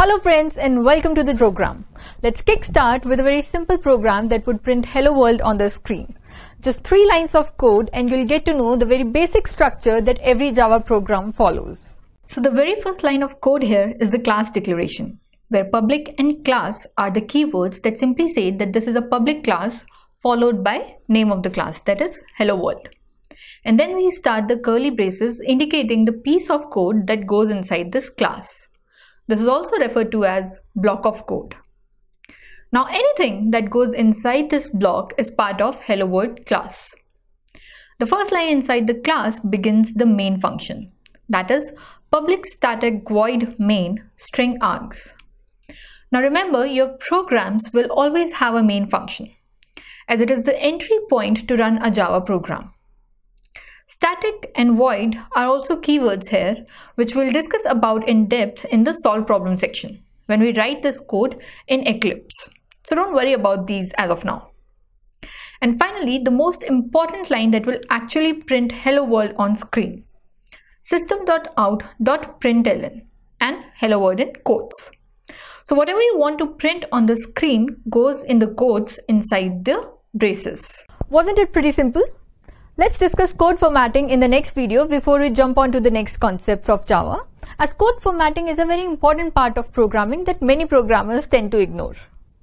Hello friends and welcome to the program. Let's kickstart with a very simple program that would print hello world on the screen. Just three lines of code and you'll get to know the very basic structure that every Java program follows. So the very first line of code here is the class declaration, where public and class are the keywords that simply say that this is a public class followed by name of the class, that is hello world. And then we start the curly braces indicating the piece of code that goes inside this class. This is also referred to as block of code. Now anything that goes inside this block is part of hello world class. The first line inside the class begins the main function. That is public static void main string args. Now remember your programs will always have a main function as it is the entry point to run a Java program. Static and void are also keywords here, which we'll discuss about in depth in the solve problem section when we write this code in Eclipse. So don't worry about these as of now. And finally, the most important line that will actually print hello world on screen. system.out.println and hello world in quotes. So whatever you want to print on the screen goes in the quotes inside the braces. Wasn't it pretty simple? Let's discuss code formatting in the next video before we jump on to the next concepts of Java, as code formatting is a very important part of programming that many programmers tend to ignore.